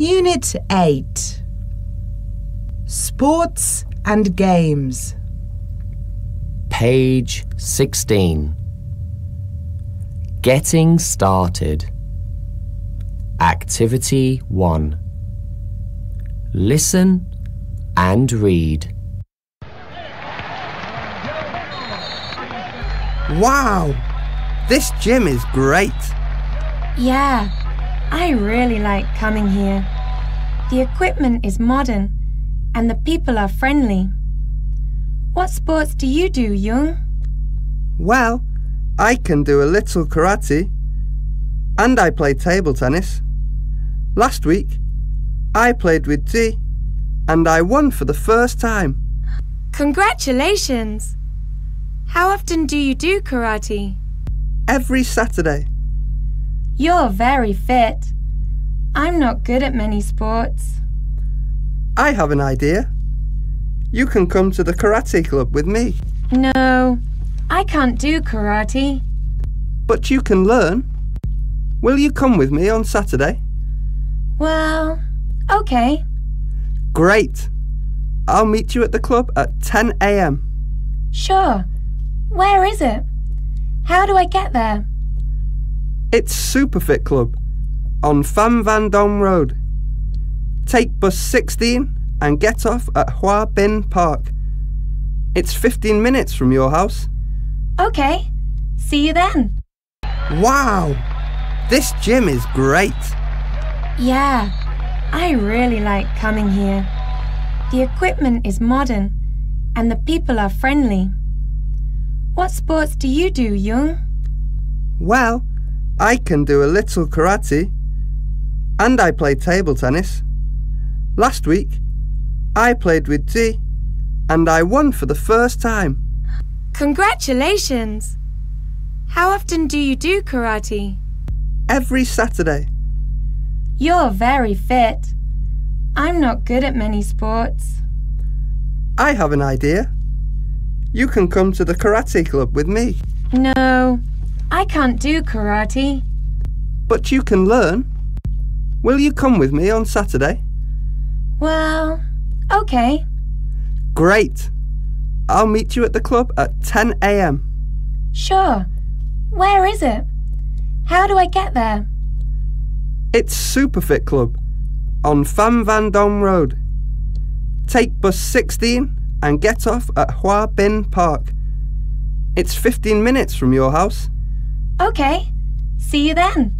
Unit 8 Sports and Games. Page 16. Getting started. Activity 1. Listen and read. Wow! This gym is great. Yeah, I really like coming here. The equipment is modern and the people are friendly. What sports do you do, Duong? Well, I can do a little karate and I play table tennis. Last week, I played with Dee and I won for the first time. Congratulations! How often do you do karate? Every Saturday. You're very fit. I'm not good at many sports. I have an idea. You can come to the karate club with me, No, I can't do karate. but you can learn. Will you come with me on Saturday? Well, okay. Great. I'll meet you at the club at 10 a.m. Sure. Where is it? How do I get there? It's Superfit Club on Pham Van Dong Road. Take bus 16 and get off at Hoa Binh Park. It's 15 minutes from your house. Okay. See you then. Wow! This gym is great. Yeah, I really like coming here. The equipment is modern and the people are friendly. What sports do you do, Duong? Well, I can do a little karate and I play table tennis. Last week, I played with Dee and I won for the first time. Congratulations! How often do you do karate? Every Saturday. You're very fit. I'm not good at many sports. I have an idea. You can come to the karate club with me, No, I can't do karate. but you can learn. Will you come with me on Saturday? Well, okay. Great. I'll meet you at the club at 10 a.m. Sure. Where is it? How do I get there? It's Superfit Club on Pham Van Dong Road. Take bus 16 and get off at Hoa Binh Park. It's 15 minutes from your house. Okay. See you then.